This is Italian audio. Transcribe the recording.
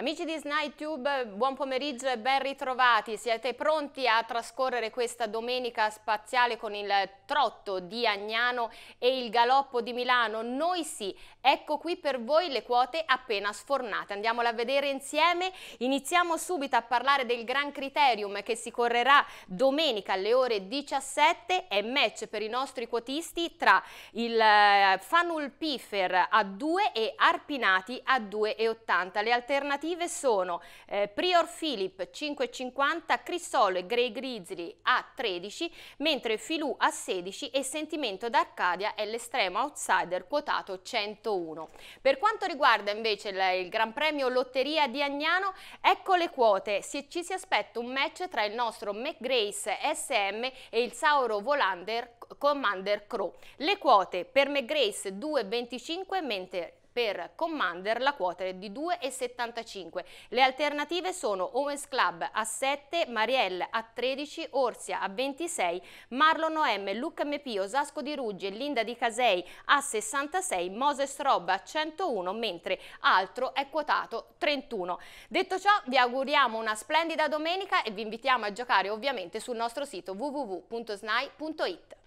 Amici di SniTube, buon pomeriggio e ben ritrovati. Siete pronti a trascorrere questa domenica spaziale con il trotto di Agnano e il galoppo di Milano? Noi sì, ecco qui per voi le quote appena sfornate. Andiamole a vedere insieme. Iniziamo subito a parlare del Gran Criterium che si correrà domenica alle ore 17. È match per i nostri quotisti tra il eh, Fanul Piffer a 2 e Arpinati a 2,80. Le alternative alternative sono eh, Prior Philip 5,50, Crissolo e Grey Grizzly a 13, mentre Filù a 16 e Sentimento d'Arcadia è l'estremo outsider quotato 101. Per quanto riguarda invece il, il Gran Premio Lotteria di Agnano, ecco le quote. Si, ci si aspetta un match tra il nostro McGrace SM e il Sauro Volander Commander Crow. Le quote per McGrace 2,25 mentre per Commander la quota è di 2,75. Le alternative sono Owens Club a 7, Marielle a 13, Orsia a 26, Marlon OM, Luca MP, Osasco di Ruggi e Linda di Casei a 66, Moses Rob a 101, mentre altro è quotato 31. Detto ciò vi auguriamo una splendida domenica e vi invitiamo a giocare ovviamente sul nostro sito www.snai.it.